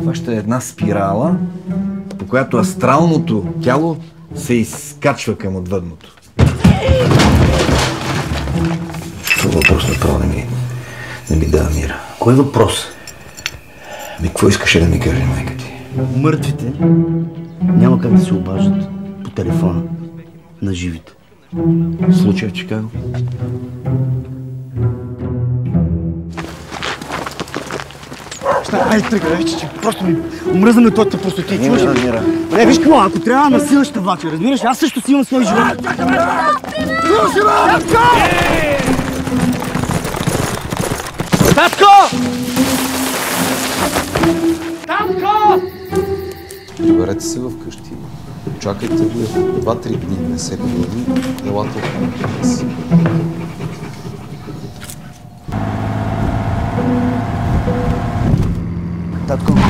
Това ще е една спирала, по която астралното тяло се изкачва към отвъдното. Това въпрос направо не ми, не ми дава мира. Кой въпрос? Ми, какво искаше да ми каже майка ти? Мъртвите няма как да се обаждат по телефона на живите. Случая в Чикаго? Ай, тръгай, вече, че просто ми омръзна ме този простоти. Чуваш ли? Мира. Не, виж какво, ако трябва на сила ще влача, разбираш? Аз също си имам свой живот. Татко! Приберете се вкъщи. Чакайте го два-три дни. Не се гневи. Елате от нас. contato comigo.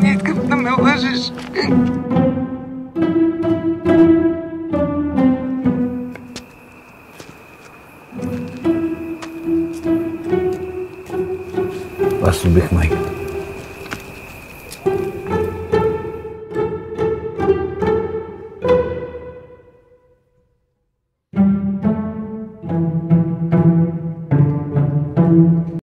Disse que também lojas. Vá subir comigo. thank